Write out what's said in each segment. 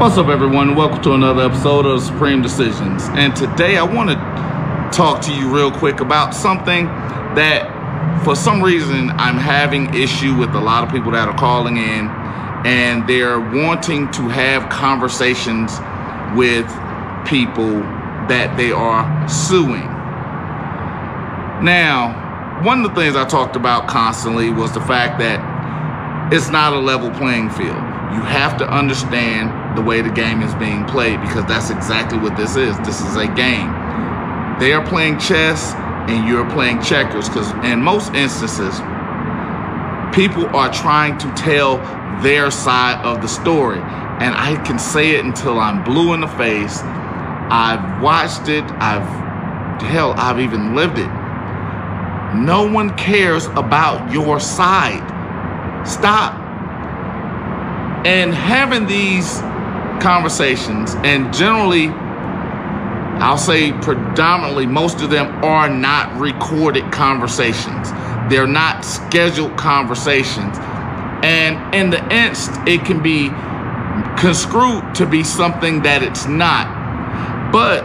What's up, everyone? Welcome to another episode of Supreme Decisions. And today I want to talk to you real quick about something that, for some reason, I'm having issue with a lot of people that are calling in and they're wanting to have conversations with people that they are suing. Now, one of the things I talked about constantly was the fact that it's not a level playing field you have to understand the way the game is being played because that's exactly what this is. This is a game. They are playing chess and you're playing checkers because in most instances, people are trying to tell their side of the story. And I can say it until I'm blue in the face. I've watched it. I've, hell, I've even lived it. No one cares about your side. Stop and having these conversations, and generally, I'll say predominantly, most of them are not recorded conversations. They're not scheduled conversations. And in the inst, it can be construed to be something that it's not. But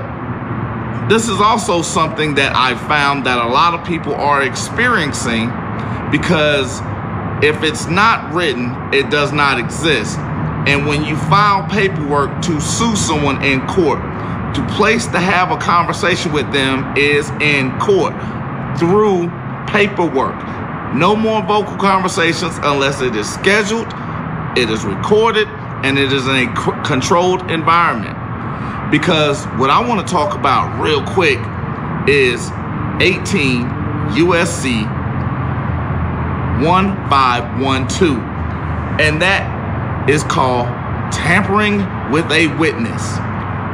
this is also something that I found that a lot of people are experiencing because if it's not written, it does not exist. And when you file paperwork to sue someone in court, to place to have a conversation with them is in court through paperwork. No more vocal conversations unless it is scheduled, it is recorded, and it is in a controlled environment. Because what I want to talk about real quick is 18 USC 1512. And that is called tampering with a witness.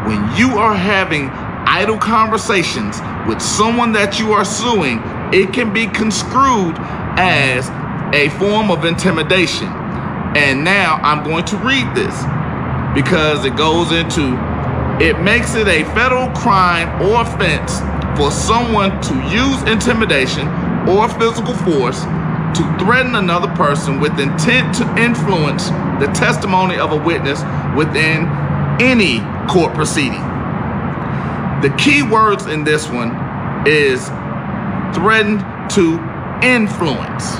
When you are having idle conversations with someone that you are suing, it can be construed as a form of intimidation. And now I'm going to read this because it goes into it makes it a federal crime or offense for someone to use intimidation or physical force to threaten another person with intent to influence the testimony of a witness within any court proceeding. The key words in this one is threaten to influence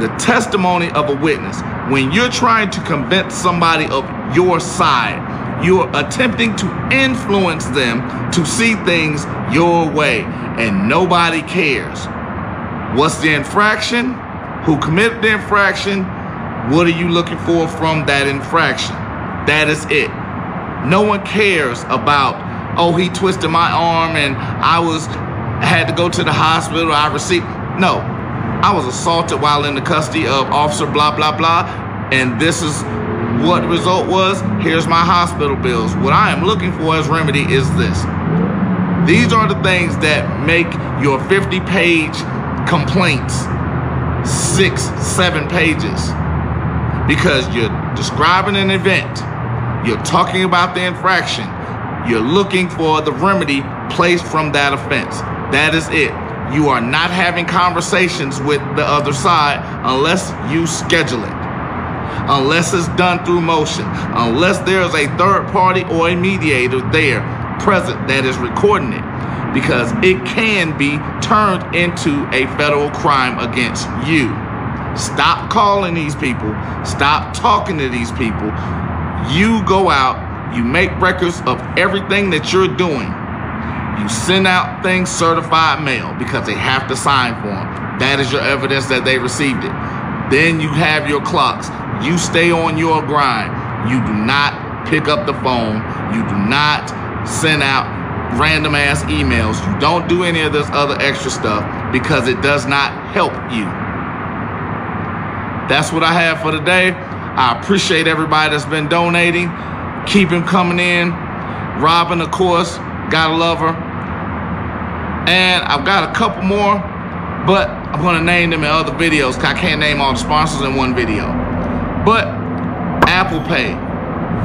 the testimony of a witness. When you're trying to convince somebody of your side, you're attempting to influence them to see things your way, and nobody cares. What's the infraction? Who committed the infraction? What are you looking for from that infraction? That is it. No one cares about, oh, he twisted my arm and I was had to go to the hospital. I received no. I was assaulted while in the custody of officer blah blah blah, and this is what result was. Here's my hospital bills. What I am looking for as remedy is this. These are the things that make your 50 page complaints, six, seven pages, because you're describing an event, you're talking about the infraction, you're looking for the remedy placed from that offense. That is it. You are not having conversations with the other side unless you schedule it, unless it's done through motion, unless there is a third party or a mediator there present that is recording it because it can be turned into a federal crime against you. Stop calling these people. Stop talking to these people. You go out, you make records of everything that you're doing. You send out things certified mail because they have to sign for them. That is your evidence that they received it. Then you have your clocks. You stay on your grind. You do not pick up the phone. You do not send out random ass emails. You don't do any of this other extra stuff because it does not help you. That's what I have for today. I appreciate everybody that's been donating. Keep him coming in. Robin, of course, gotta love her. And I've got a couple more, but I'm gonna name them in other videos because I can't name all the sponsors in one video. But Apple Pay,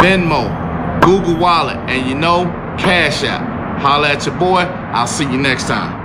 Venmo, Google Wallet, and you know, Cash App. Holla at your boy. I'll see you next time.